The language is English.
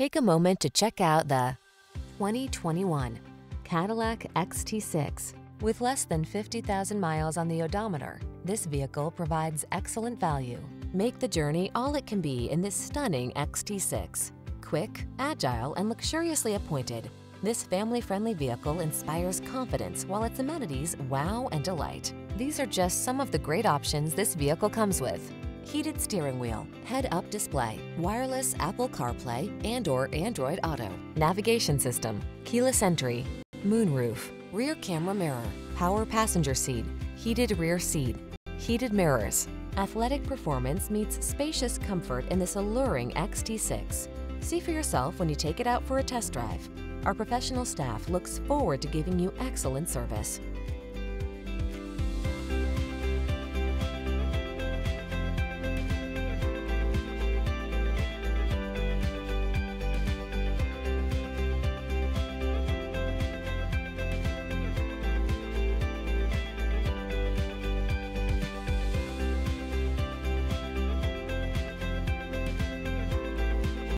Take a moment to check out the 2021 Cadillac XT6. With less than 50,000 miles on the odometer, this vehicle provides excellent value. Make the journey all it can be in this stunning XT6. Quick, agile, and luxuriously appointed, this family-friendly vehicle inspires confidence while its amenities wow and delight. These are just some of the great options this vehicle comes with. Heated steering wheel, head-up display, wireless Apple CarPlay and or Android Auto, navigation system, keyless entry, moonroof, rear camera mirror, power passenger seat, heated rear seat, heated mirrors. Athletic performance meets spacious comfort in this alluring XT6. See for yourself when you take it out for a test drive. Our professional staff looks forward to giving you excellent service.